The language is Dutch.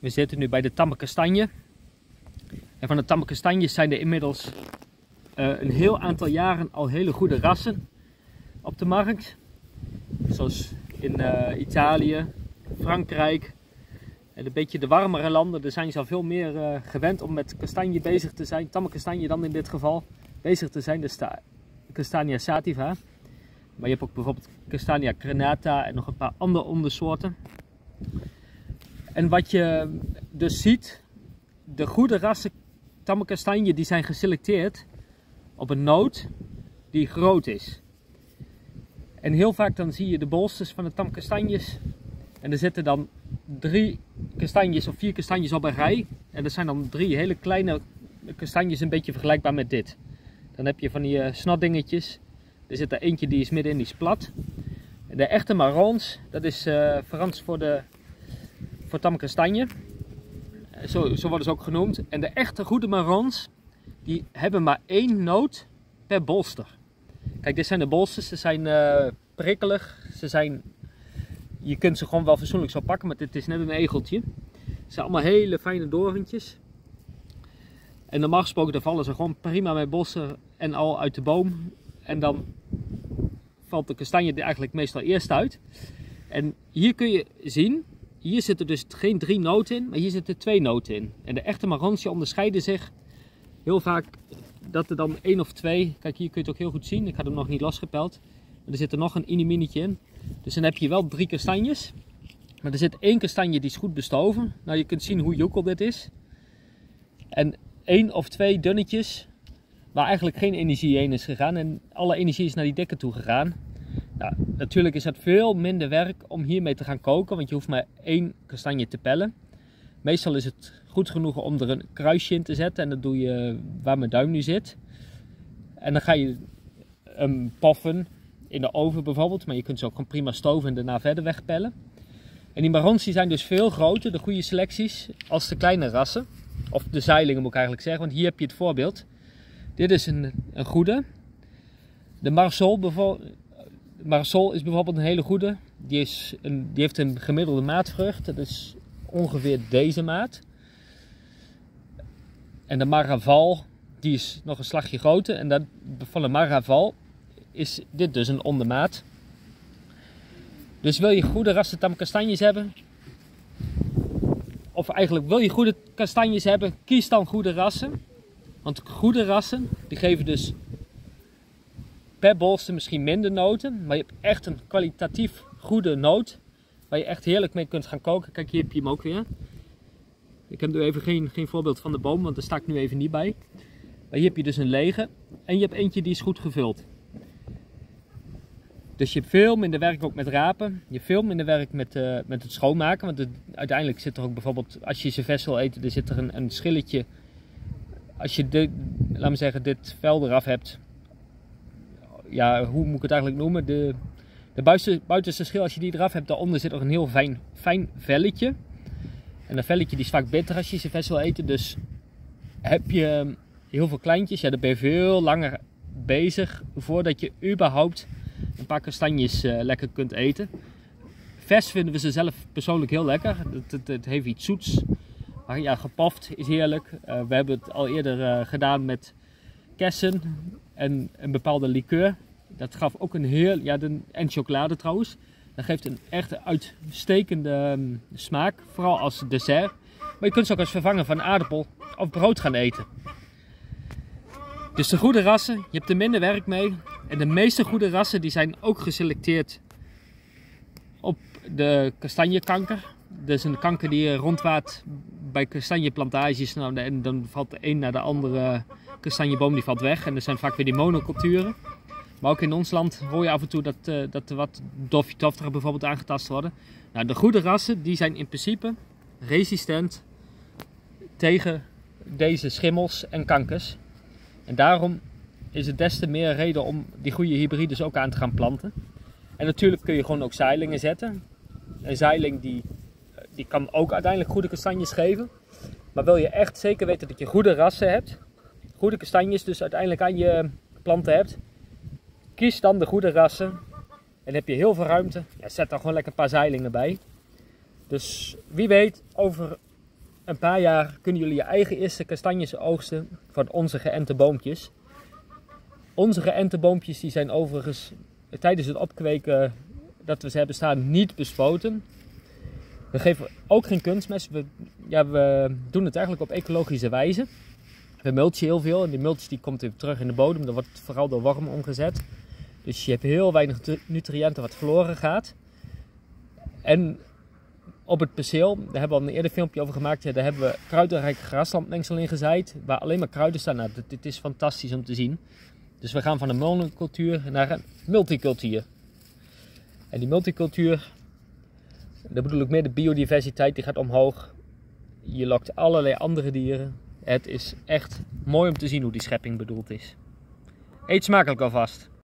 We zitten nu bij de tamme kastanje. En van de tamme kastanjes zijn er inmiddels uh, een heel aantal jaren al hele goede rassen op de markt. Zoals in uh, Italië, Frankrijk en een beetje de warmere landen. Daar zijn ze al veel meer uh, gewend om met kastanje bezig te zijn. Tamme kastanje dan in dit geval. Bezig te zijn. De Castania sativa. Maar je hebt ook bijvoorbeeld Castania crenata en nog een paar andere ondersoorten. En wat je dus ziet, de goede rassen tamme kastanje die zijn geselecteerd op een noot die groot is. En heel vaak dan zie je de bolsters van de tamkastanjes. En er zitten dan drie kastanjes of vier kastanjes op een rij. En dat zijn dan drie hele kleine kastanjes, een beetje vergelijkbaar met dit. Dan heb je van die uh, snotdingetjes. Er zit er eentje die is midden in die splat. De echte marrons, dat is uh, Frans voor de voor tamkastanje. Eh, zo, zo worden ze ook genoemd. En de echte goede marrons, die hebben maar één noot per bolster. Kijk, dit zijn de bolsters. Ze zijn uh, prikkelig. Ze zijn, je kunt ze gewoon wel fatsoenlijk zo pakken, maar dit is net een egeltje. Het zijn allemaal hele fijne doorntjes. En normaal gesproken dan vallen ze gewoon prima met bossen en al uit de boom. En dan valt de kastanje er eigenlijk meestal eerst uit. En hier kun je zien, hier zitten dus geen drie noten in, maar hier zitten twee noten in. En de echte maronsje onderscheiden zich heel vaak dat er dan één of twee, kijk hier kun je het ook heel goed zien, ik had hem nog niet losgepeld. Maar er zit er nog een iniminietje in. Dus dan heb je wel drie kastanjes. Maar er zit één kastanje die is goed bestoven. Nou je kunt zien hoe joekel dit is. En één of twee dunnetjes waar eigenlijk geen energie heen is gegaan. En alle energie is naar die dekken toe gegaan. Natuurlijk is het veel minder werk om hiermee te gaan koken, want je hoeft maar één kastanje te pellen. Meestal is het goed genoeg om er een kruisje in te zetten en dat doe je waar mijn duim nu zit. En dan ga je hem poffen in de oven bijvoorbeeld, maar je kunt ze ook gewoon prima stoven en daarna verder wegpellen. En die marrons die zijn dus veel groter, de goede selecties, als de kleine rassen. Of de zeilingen moet ik eigenlijk zeggen, want hier heb je het voorbeeld. Dit is een, een goede. De Marsol bijvoorbeeld Marisol is bijvoorbeeld een hele goede. Die, is een, die heeft een gemiddelde maatvrucht. Dat is ongeveer deze maat. En de Maraval, die is nog een slagje groter. En dat, van de Maraval is dit dus een ondermaat. Dus wil je goede rassen kastanjes hebben, of eigenlijk wil je goede kastanjes hebben, kies dan goede rassen. Want goede rassen, die geven dus per bolster misschien minder noten, maar je hebt echt een kwalitatief goede noot. Waar je echt heerlijk mee kunt gaan koken. Kijk, hier heb je hem ook weer. Ik heb nu even geen, geen voorbeeld van de boom, want daar sta ik nu even niet bij. Maar hier heb je dus een lege en je hebt eentje die is goed gevuld. Dus je hebt veel minder werk ook met rapen. Je hebt veel minder werk met, uh, met het schoonmaken. Want uiteindelijk zit er ook bijvoorbeeld, als je ze vers wil eten, er zit er een, een schilletje. Als je, de, laat me zeggen, dit vel eraf hebt, ja, hoe moet ik het eigenlijk noemen? De, de buitenste, buitenste schil, als je die eraf hebt, daaronder zit nog een heel fijn, fijn velletje. En dat velletje die is vaak bitter als je ze vers wil eten. Dus heb je heel veel kleintjes, ja, dan ben je veel langer bezig voordat je überhaupt een paar kastanjes uh, lekker kunt eten. Vers vinden we ze zelf persoonlijk heel lekker. Het, het, het heeft iets zoets. Maar ja, gepoft is heerlijk. Uh, we hebben het al eerder uh, gedaan met kersen en een bepaalde liqueur. Dat gaf ook een heel, ja, en chocolade trouwens. Dat geeft een echt uitstekende ehm, smaak, vooral als dessert. Maar je kunt ze ook als vervanger van aardappel of brood gaan eten. Dus de goede rassen, je hebt er minder werk mee. En de meeste goede rassen die zijn ook geselecteerd op de kastanjekanker. Dus een kanker die rondwaart bij kastanjeplantages. Nou, en dan valt de een naar de andere kastanjeboom die valt weg. En er zijn vaak weer die monoculturen. Maar ook in ons land hoor je af en toe dat, uh, dat wat doftofteren bijvoorbeeld aangetast worden. Nou, de goede rassen die zijn in principe resistent tegen deze schimmels en kankers. En daarom is het des te meer reden om die goede hybrides ook aan te gaan planten. En natuurlijk kun je gewoon ook zeilingen zetten. Een zeiling die, die kan ook uiteindelijk goede kastanjes geven. Maar wil je echt zeker weten dat je goede rassen hebt, goede kastanjes dus uiteindelijk aan je planten hebt, kies dan de goede rassen. En heb je heel veel ruimte, ja, zet dan gewoon lekker een paar zeilingen bij. Dus wie weet, over een paar jaar kunnen jullie je eigen eerste kastanjes oogsten van onze geënte boompjes. Onze geënte boompjes die zijn overigens tijdens het opkweken dat we ze hebben staan niet bespoten. We geven ook geen kunstmest. We, ja, we doen het eigenlijk op ecologische wijze. We mulchen heel veel en die mulch die komt weer terug in de bodem. Dat wordt vooral door worm omgezet. Dus je hebt heel weinig nutriënten wat verloren gaat. En op het perceel, daar hebben we al een eerder filmpje over gemaakt. Daar hebben we kruidenrijke graslandmengsel in gezaaid. Waar alleen maar kruiden staan. Nou, dit is fantastisch om te zien. Dus we gaan van een monocultuur naar een multicultuur. En die multicultuur, daar bedoel ik meer de biodiversiteit, die gaat omhoog. Je lokt allerlei andere dieren. Het is echt mooi om te zien hoe die schepping bedoeld is. Eet smakelijk alvast.